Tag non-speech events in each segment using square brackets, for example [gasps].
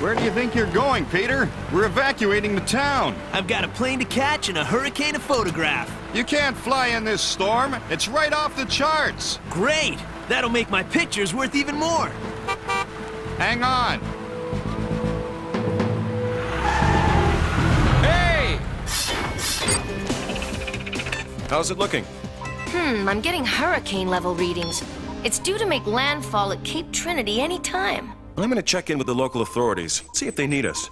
you think you're going, Peter? We're evacuating the town. I've got a plane to catch and a hurricane to photograph. You can't fly in this storm. It's right off the charts. Great! That'll make my pictures worth even more. Hang on. Hey! How's it looking? Hmm, I'm getting hurricane level readings. It's due to make landfall at Cape Trinity any time. I'm gonna check in with the local authorities, see if they need us.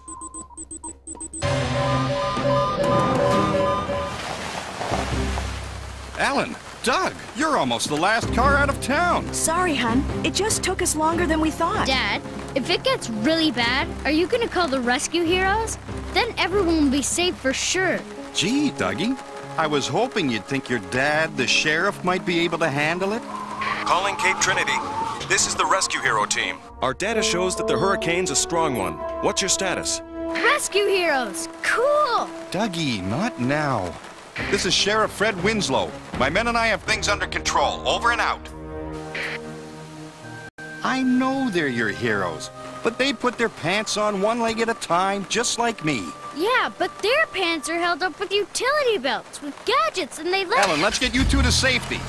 Alan, Doug, you're almost the last car out of town. Sorry, hun. It just took us longer than we thought. Dad, if it gets really bad, are you gonna call the rescue heroes? Then everyone will be safe for sure. Gee, Dougie, I was hoping you'd think your dad, the sheriff, might be able to handle it. Calling Cape Trinity. This is the rescue hero team. Our data shows that the hurricane's a strong one. What's your status? Rescue heroes! Cool! Dougie, not now. This is Sheriff Fred Winslow. My men and I have things under control. Over and out. I know they're your heroes, but they put their pants on one leg at a time, just like me. Yeah, but their pants are held up with utility belts, with gadgets, and they let- Ellen, let's get you two to safety.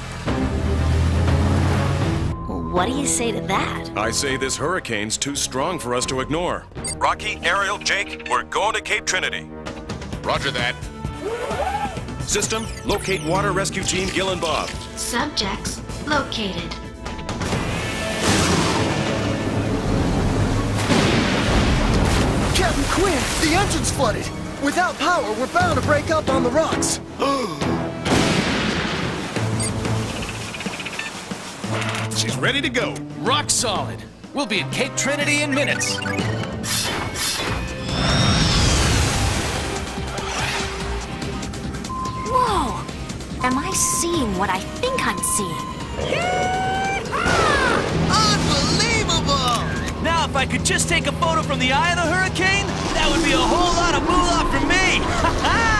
What do you say to that? I say this hurricane's too strong for us to ignore. Rocky, Ariel, Jake, we're going to Cape Trinity. Roger that. System, locate water rescue team Gil and Bob. Subjects located. Captain Quinn, the engine's flooded. Without power, we're bound to break up on the rocks. [gasps] She's ready to go. Rock solid. We'll be at Cape Trinity in minutes. Whoa! Am I seeing what I think I'm seeing? Unbelievable! Now, if I could just take a photo from the eye of the hurricane, that would be a whole lot of moolah for me! [laughs]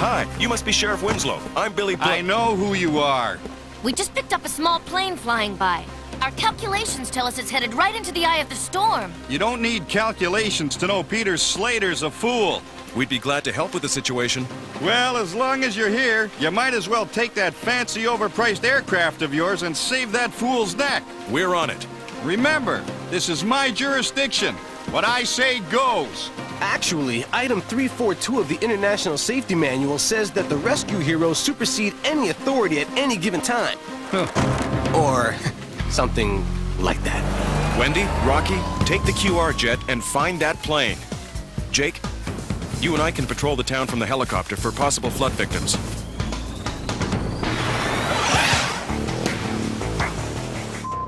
Hi, you must be Sheriff Winslow. I'm Billy Bl- I know who you are. We just picked up a small plane flying by. Our calculations tell us it's headed right into the eye of the storm. You don't need calculations to know Peter Slater's a fool. We'd be glad to help with the situation. Well, as long as you're here, you might as well take that fancy overpriced aircraft of yours and save that fool's neck. We're on it. Remember, this is my jurisdiction. What I say goes. Actually, item 342 of the International Safety Manual says that the rescue heroes supersede any authority at any given time. Or something like that. Wendy, Rocky, take the QR jet and find that plane. Jake, you and I can patrol the town from the helicopter for possible flood victims.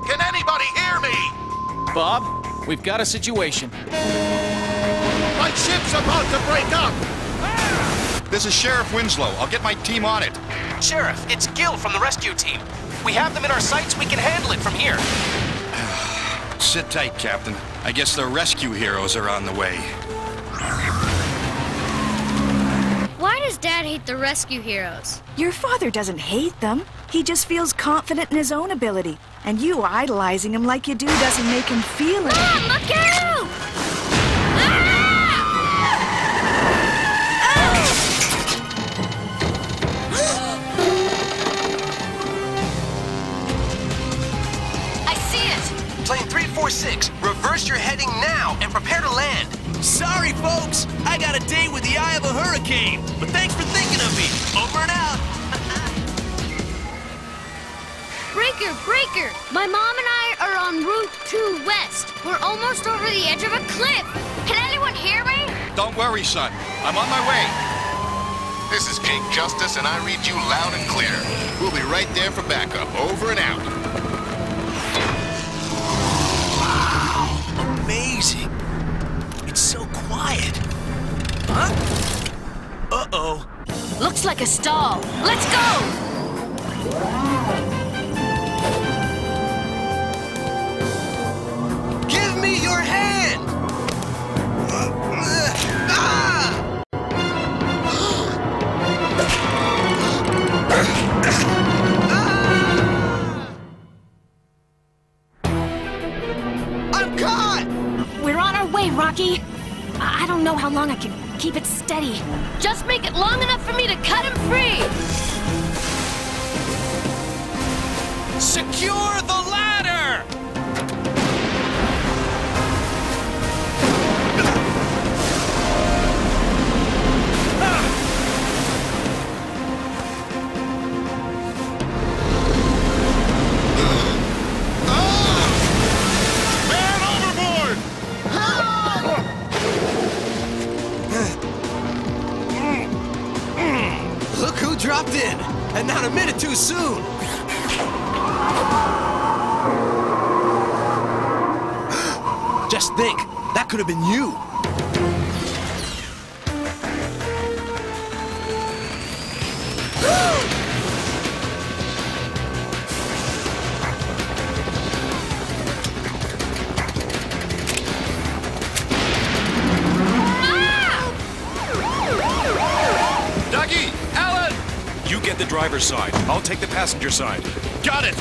Can anybody hear me? Bob, we've got a situation. My ship's about to break up! This is Sheriff Winslow. I'll get my team on it. Sheriff, it's Gil from the rescue team. We have them in our sights. We can handle it from here. [sighs] Sit tight, Captain. I guess the rescue heroes are on the way. Why does Dad hate the rescue heroes? Your father doesn't hate them. He just feels confident in his own ability. And you idolizing him like you do doesn't make him feel it. Mom, look out! Ah! [gasps] I see it! Plane 346, reverse your heading now and prepare to land. Sorry, folks. I got a date with the eye of a hurricane. But Breaker, breaker! My mom and I are on Route 2 West. We're almost over the edge of a cliff. Can anyone hear me? Don't worry, son. I'm on my way. This is Jake Justice, and I read you loud and clear. We'll be right there for backup. Over and out. Wow! Amazing. It's so quiet. Huh? Uh-oh. Looks like a stall. Let's go! Steady. Just Minute too soon! [gasps] Just think, that could have been you! Driver's side. I'll take the passenger side. Got it!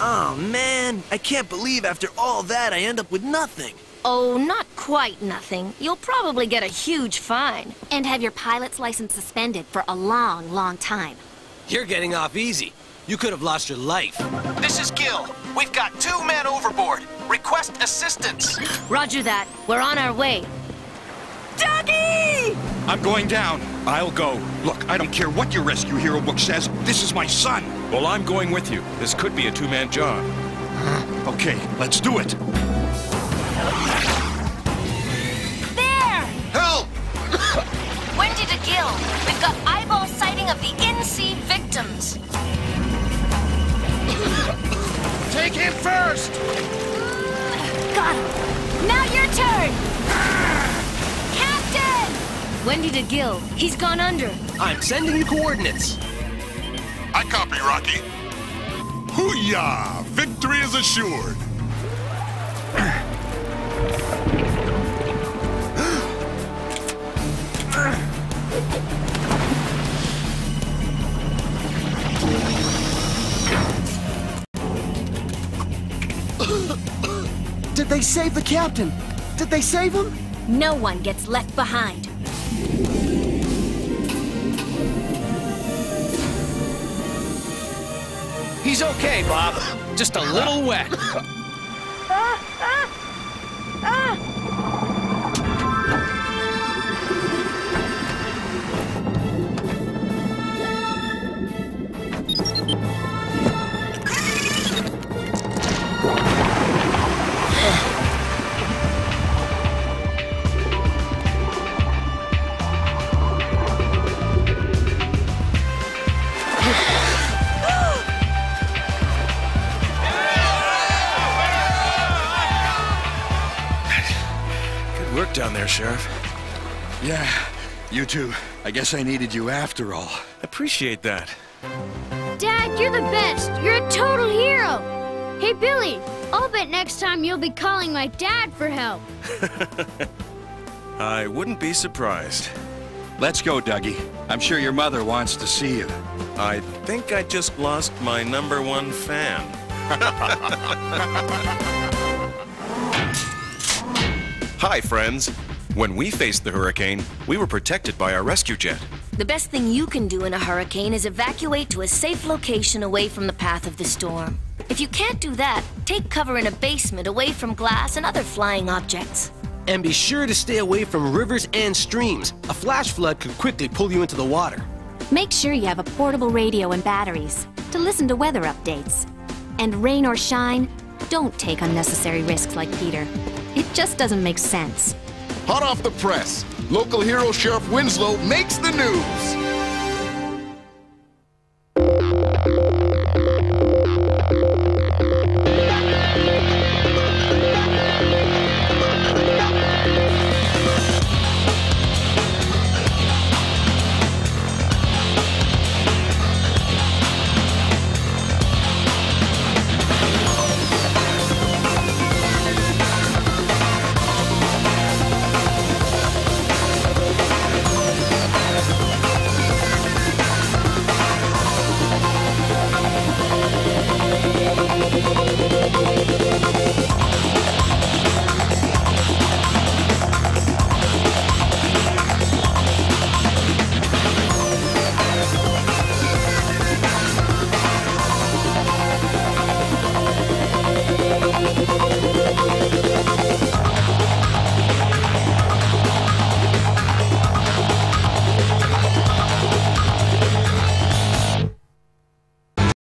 Oh, man. I can't believe after all that I end up with nothing. Oh, not quite nothing. You'll probably get a huge fine. And have your pilot's license suspended for a long, long time. You're getting off easy. You could have lost your life. This is Gil. We've got two men overboard. Request assistance. [gasps] Roger that. We're on our way. Dougie! I'm going down. I'll go. Look, I don't care what your rescue hero book says. This is my son. Well, I'm going with you. This could be a two-man job. [gasps] Okay, let's do it. There! Help! [laughs] Wendy DeGill, we've got eyeball of the in-sea victims. Take him first! Got him. Now your turn! Captain! Wendy DeGill, he's gone under. I'm sending you coordinates. I copy, Rocky. Hoo-yah! Victory is assured. Did they save the captain? Did they save him? No one gets left behind. He's okay, Bob. Just a little wet. [laughs] you too. I guess I needed you after all. Appreciate that. Dad, you're the best. You're a total hero. Hey, Billy, I'll bet next time you'll be calling my dad for help. [laughs] I wouldn't be surprised. Let's go, Dougie. I'm sure your mother wants to see you. I think I just lost my number one fan. [laughs] Hi, friends. When we faced the hurricane, we were protected by our rescue jet. The best thing you can do in a hurricane is evacuate to a safe location away from the path of the storm. If you can't do that, take cover in a basement away from glass and other flying objects. And be sure to stay away from rivers and streams. A flash flood could quickly pull you into the water. Make sure you have a portable radio and batteries to listen to weather updates. And rain or shine, don't take unnecessary risks like Peter. It just doesn't make sense. Hot off the press, local hero Sheriff Winslow makes the news.